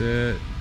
It.